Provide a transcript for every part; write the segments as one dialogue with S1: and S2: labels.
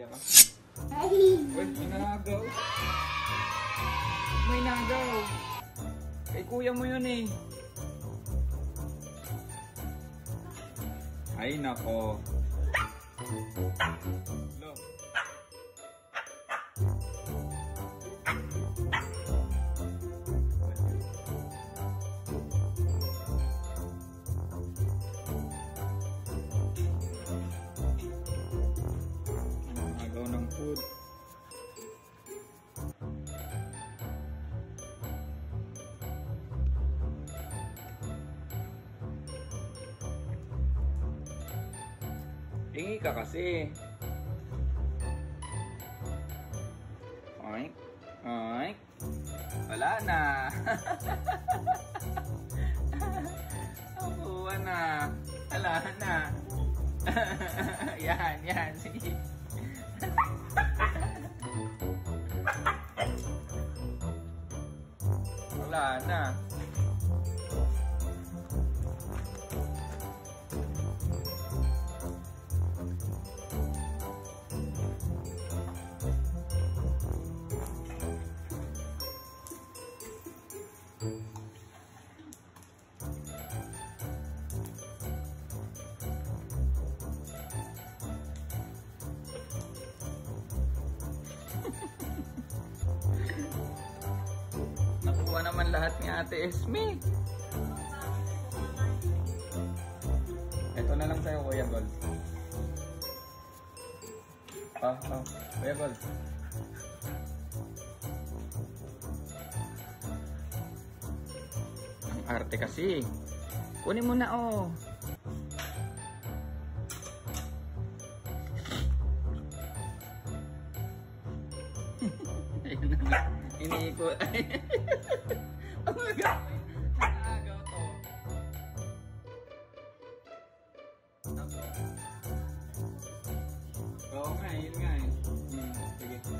S1: Kuya ka. Uy, may nagaw. May nagaw. Kay kuya mo yun eh. Ay nako. Lo. Tingi ka kasi. Oink. Oink. Wala na. Nakuha na. Wala na. yan, yan. Sige. Wala na. Naman lahat ni Ate Esme. Ito na lang sa'yo, Kuya Gold. Ah, ah, Kuya Gold. Ang arte kasi. Kunin mo na, oh. Ayun na. Iniikot. Oo nga, yun nga eh. Hmm, sige.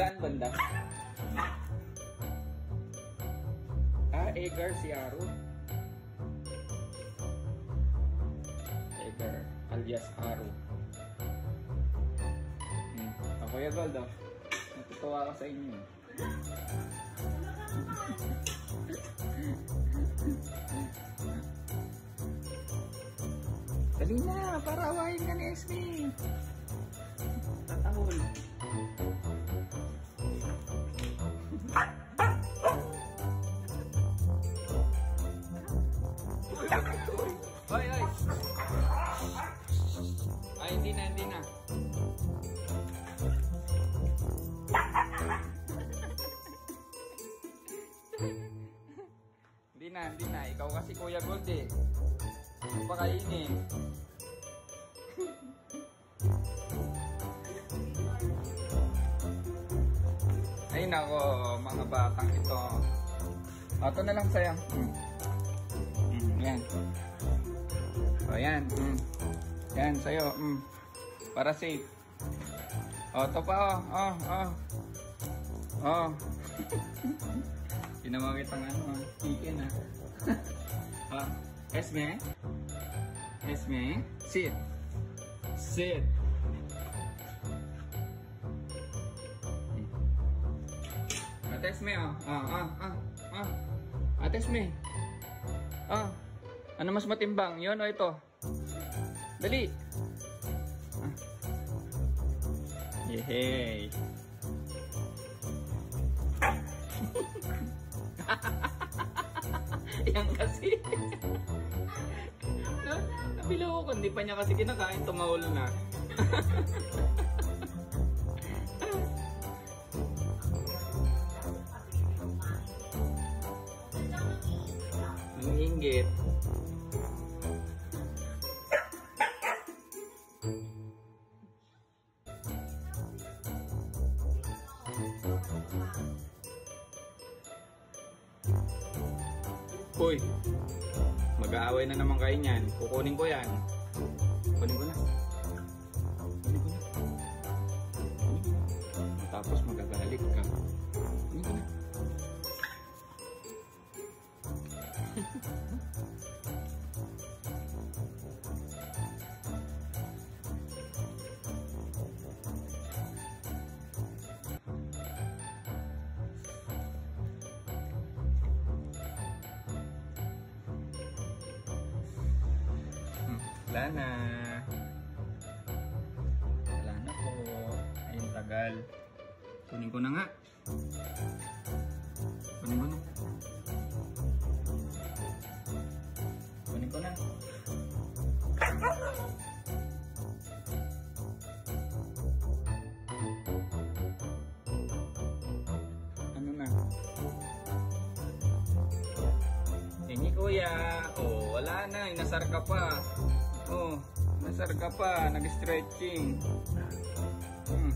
S1: Saan banda? Ah, Egar si Aro. Egar, alias Aro. Hmm. Ako ya Goldo. Natutuwa ako sa inyo. Dali na, para awayin ka ni SB. Tatahol. Hoy, hoy. Hindi na, hindi na. Hindi na, hindi na. Ikaw kasi Kuya Gold eh. Ano pa kainin? Ay nako, mga batang ito. O, ito na lang sa'yo. Hmm. Hmm, yan. O, yan. Hmm. Yan, sa'yo. Hmm. Para safe. O, ito pa, o. O, o. O. Ginawa kitang ano, ah. Chicken, ah. ah. Esme? Esme? Sit. Sit. Ate Esme, oh. Ah, ah, ah, ah. Ate Esme. Ah. Ano mas matimbang? Yun o ito? Dali. Ah. Yehey! Yan kasi. na, nabilaw ko, hindi pa niya kasi kinakain, tumawol na. Nanginggit. Hoy, mag-aaway na naman kayo niyan. Kukunin ko yan. Kunin ko na. Kunin ko na. Kunin ko na. Tapos magagalit ka. Wala na. Wala na po. Ayun, tagal. Kunin ko na nga. Kunin ko na. Kunin ko na. Ano na? Hingi kuya. Oh, wala na. Inasar ka pa. Oh, inasar ka pa. Nag-stretching. Hmm.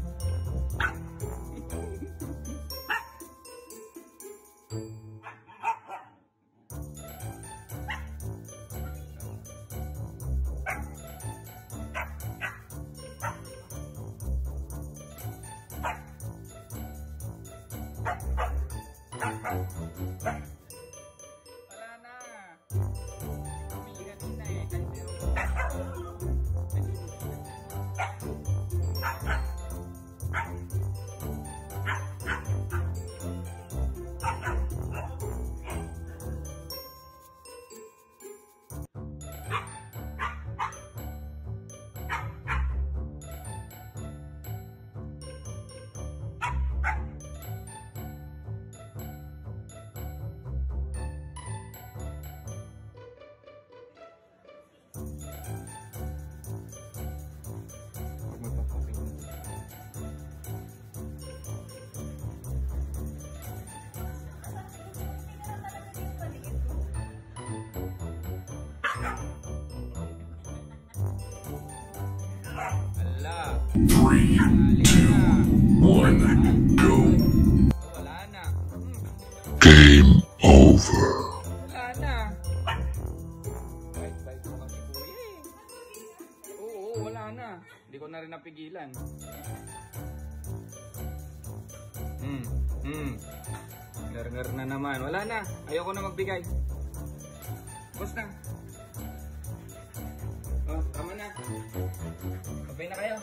S1: Wala
S2: Three, two, one, go.
S1: Hmm,
S2: Game over.
S1: Wala na. Hindi ko na rin napigilan. Hmm, hmm. Ngar-ngar na naman. Wala na. Ayoko na magbigay. Bus na. Oh, tama na. Sabay na kayo.